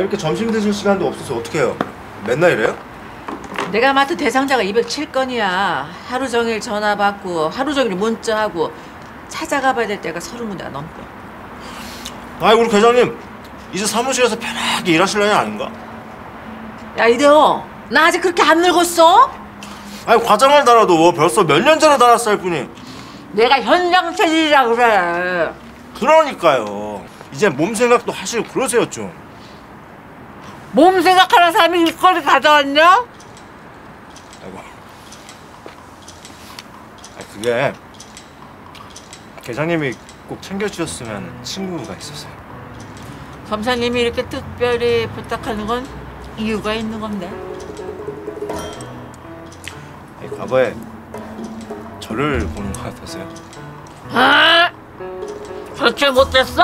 이렇게 점심 드실 시간도 없어서 어떻게 해요? 맨날 이래요? 내가 맡은 대상자가 207건이야. 하루 종일 전화 받고 하루 종일 문자하고 찾아가 봐야 될 때가 서른 군데가 넘고. 아이 우리 계장님 이제 사무실에서 편하게 일하실 날이 아닌가? 야 이대호, 나 아직 그렇게 안 늙었어? 아니 과장을 달아도 뭐 벌써 몇 년 전에 달았을 뿐이 내가 현장 체질이라 그래. 그러니까요 이제 몸 생각도 하시고 그러세요 좀 몸 생각하는 사람이 일거리 가져왔냐? 아이고 아 그게 계장님이 꼭 챙겨주셨으면 친구가 있었어요 검사님이 이렇게 특별히 부탁하는 건 이유가 있는 건데. 아니, 과거에 저를 보는 것 같았어요 아, 그렇게 못됐어?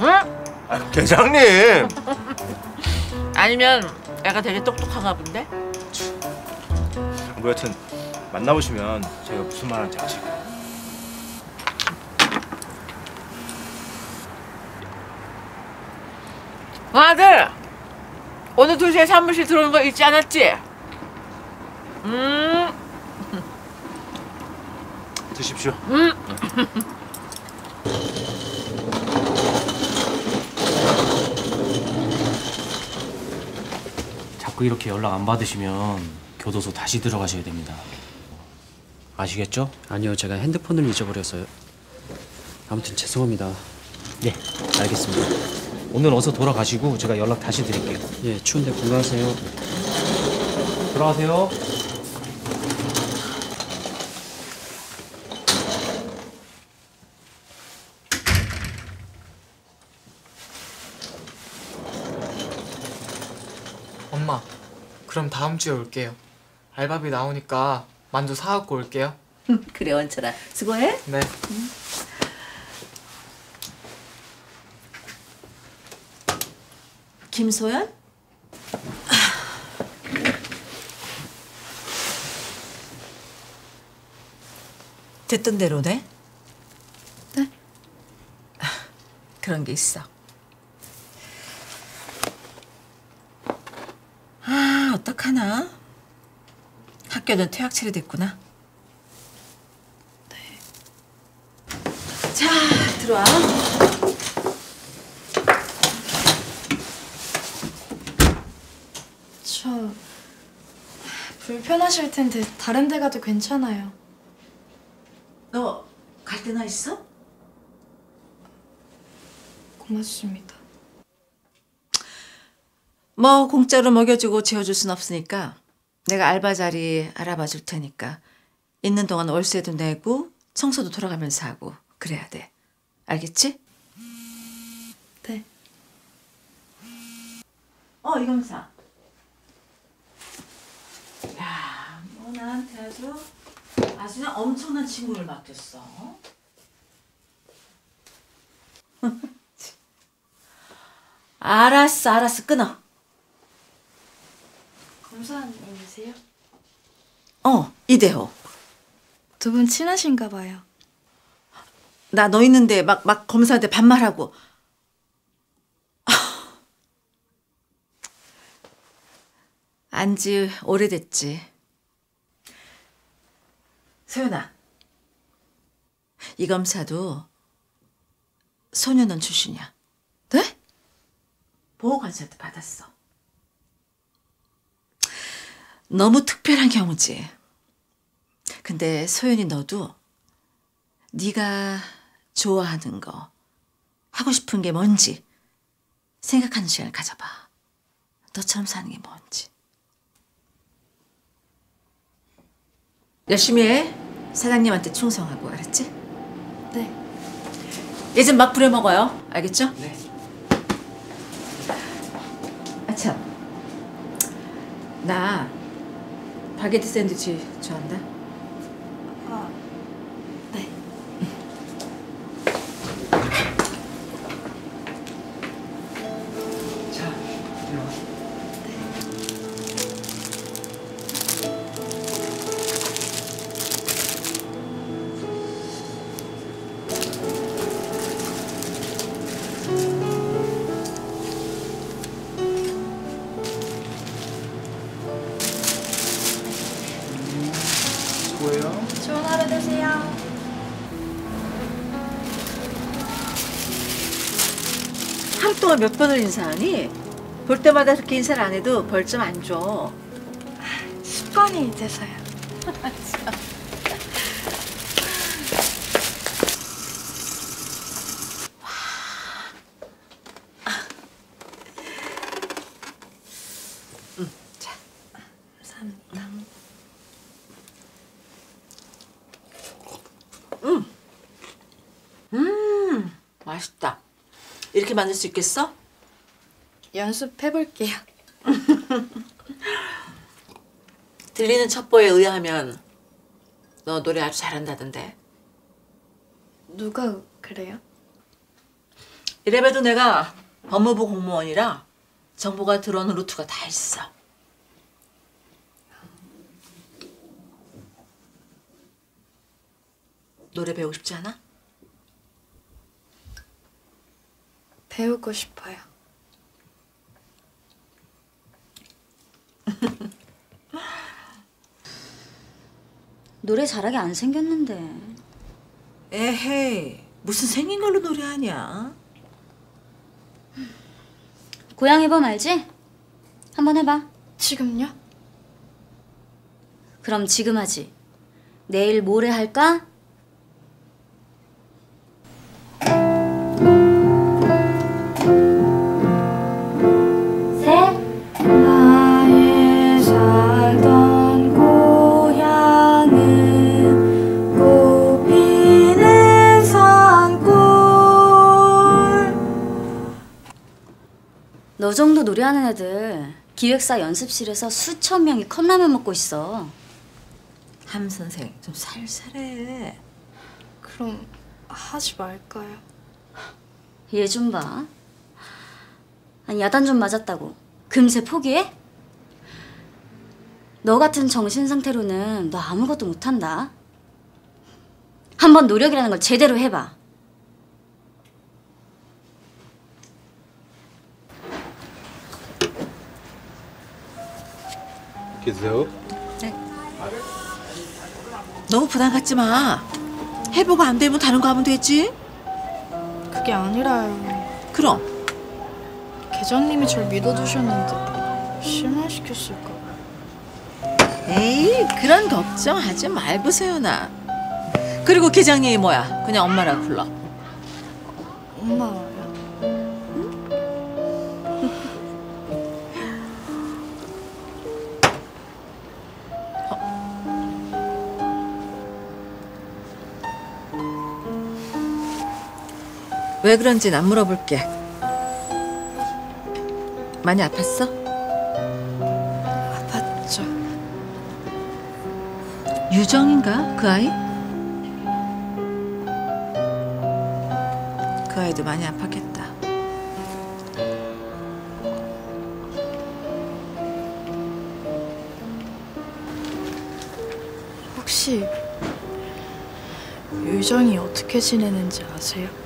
응? 아 계장님 아니면 애가 되게 똑똑한가 본데? 뭐 여튼 만나보시면 제가 무슨 말 하는지 아시고 아들, 오늘 2시에 사무실 들어오는 거 잊지 않았지? 음, 드십시오 자꾸 이렇게 연락 안 받으시면 교도소 다시 들어가셔야 됩니다. 아시겠죠? 아니요, 제가 핸드폰을 잊어버려서요. 아무튼 죄송합니다. 네, 알겠습니다. 오늘 어서 돌아가시고 제가 연락 다시 드릴게요. 예, 추운데 건강하세요. 들어가세요. 엄마, 그럼 다음 주에 올게요. 알바비 나오니까 만두 사갖고 올게요. 그래 원철아, 수고해. 네. 김소연? 듣던 대로네. 네? 그런 게 있어. 어떡하나? 학교는 퇴학 처리됐구나. 네. 자, 들어와. 저 불편하실 텐데 다른 데 가도 괜찮아요. 너 갈 데나 있어? 고맙습니다. 뭐 공짜로 먹여주고 재워줄 순 없으니까 내가 알바 자리 알아봐 줄 테니까 있는 동안 월세도 내고 청소도 돌아가면서 하고 그래야 돼. 알겠지? 네. 어 이검사. 야, 뭐 나한테 아주 아주 그냥 엄청난 친구를 맡겼어. 알았어, 알았어, 끊어. 검사님이세요? 어, 이대호. 두 분 친하신가 봐요. 나 너 있는데 막, 막 검사한테 반말하고. 안 지 오래됐지. 소연아, 이 검사도 소년원 출신이야. 네? 보호관찰도 받았어. 너무 특별한 경우지. 근데 소연이 너도 네가 좋아하는 거, 하고 싶은 게 뭔지 생각하는 시간을 가져봐. 너처럼 사는 게 뭔지. 열심히 해. 사장님한테 충성하고 알았지? 네. 얘좀막 부려 먹어요. 알겠죠? 네. 아 참. 나 바게트 샌드위치 좋아한다. 하루 동안 몇 번을 인사하니? 볼 때마다 그렇게 인사를 안 해도 벌점 안 줘. 습관이 돼서요. 감사합니다. 맛있다. 이렇게 만들 수 있겠어? 연습해볼게요. 들리는 첩보에 의하면 너 노래 아주 잘한다던데. 누가 그래요? 이래봬도 내가 법무부 공무원이라 정보가 들어오는 루트가 다 있어. 노래 배우고 싶지 않아? 배우고 싶어요. 노래 잘하게 안 생겼는데. 에헤이, 무슨 생긴 걸로 노래하냐? 고양 해범 알지? 한번 해봐. 지금요? 그럼 지금 하지. 내일 모레 할까? 너 정도 노래하는 애들 기획사 연습실에서 수천 명이 컵라면 먹고 있어. 함 선생 좀 살살해. 그럼 하지 말까요? 얘 좀 봐. 아니 야단 좀 맞았다고 금세 포기해? 너 같은 정신 상태로는 너 아무것도 못한다. 한번 노력이라는 걸 제대로 해봐. 계세요? 너무 부담 갖지 마. 해보고 안 되면 다른 거 하면 되지. 그게 아니라요. 그럼 계장님이 절 믿어주셨는데 실망시켰을까 봐. 에이 그런 걱정하지 말고 세연아. 그리고 계장님이 뭐야? 그냥 엄마라 불러. 엄마 왜 그런지 안 물어볼게. 많이 아팠어? 아팠죠. 유정인가 그 아이? 그 아이도 많이 아팠겠다. 혹시 유정이 어떻게 지내는지 아세요?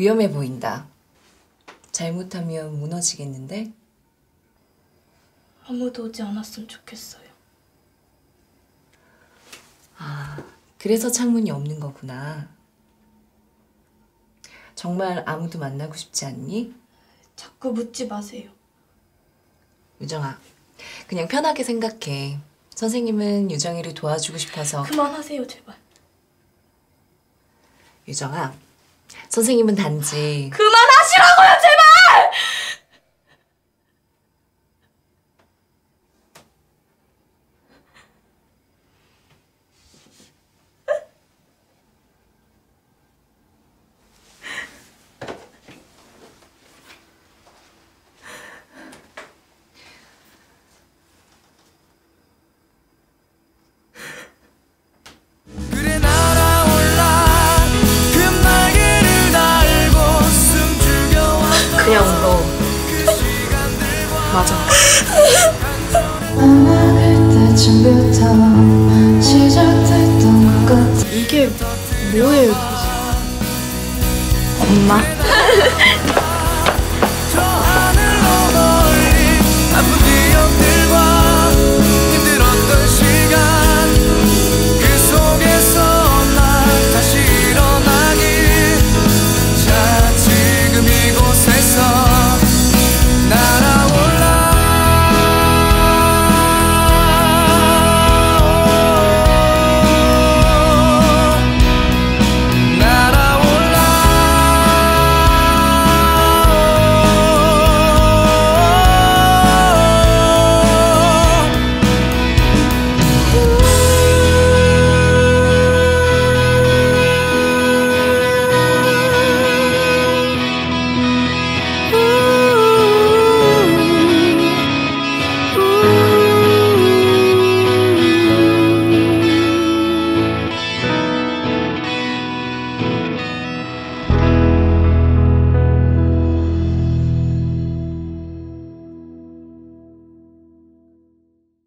위험해 보인다. 잘못하면 무너지겠는데? 아무도 오지 않았으면 좋겠어요. 그래서 창문이 없는 거구나. 정말 아무도 만나고 싶지 않니? 자꾸 묻지 마세요. 유정아, 그냥 편하게 생각해. 선생님은 유정이를 도와주고 싶어서. 그만하세요, 제발. 유정아, 선생님은 단지 그만하시라고요, 제발! 엄마.